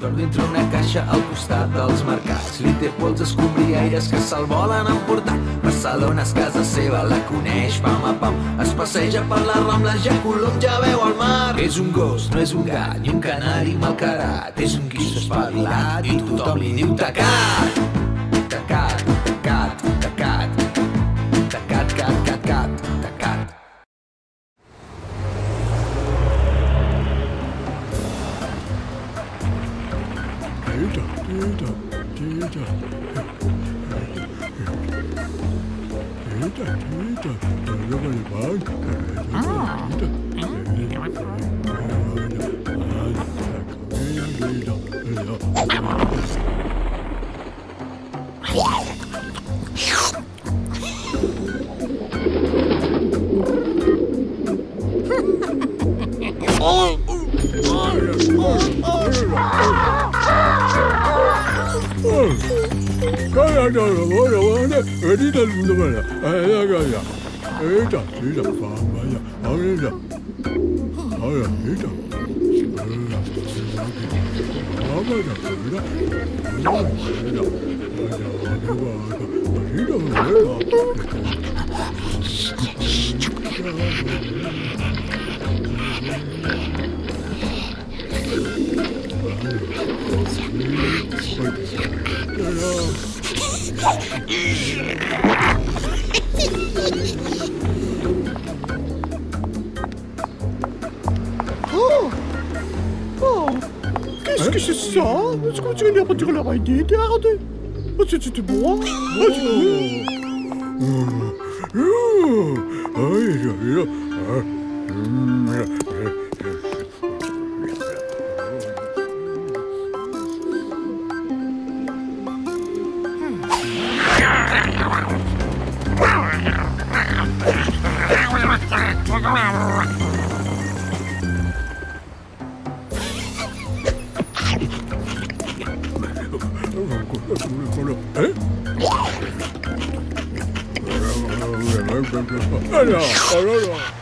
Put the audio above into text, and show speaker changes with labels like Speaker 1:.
Speaker 1: Dorm dintre una caixa al costat dels mercats. Li té por els escombriaires que se'l volen emportar. Barcelona és casa seva, la coneix pam a pam. Es passeja per les Rambles, ja Colom ja veu el mar. És un gos, no és un gat, ni un canari malcarat. És un guix espavilat i tothom li diu. Tacat,
Speaker 2: Oh! oh, oh, oh 长长什么什么的，呃，你怎么怎么的？哎呀呀呀，哎，长局长发发呀，好人长，好人局长，呃，局长，好班长局长，好班长，班长，好局长，好局长，好局长。
Speaker 3: Oh Oh
Speaker 2: Qu'est-ce que c'est ça Est-ce que vous avez pas dire leur idée
Speaker 3: Oh,
Speaker 2: Oh, oh. oh. Oh, no, oh, no, no.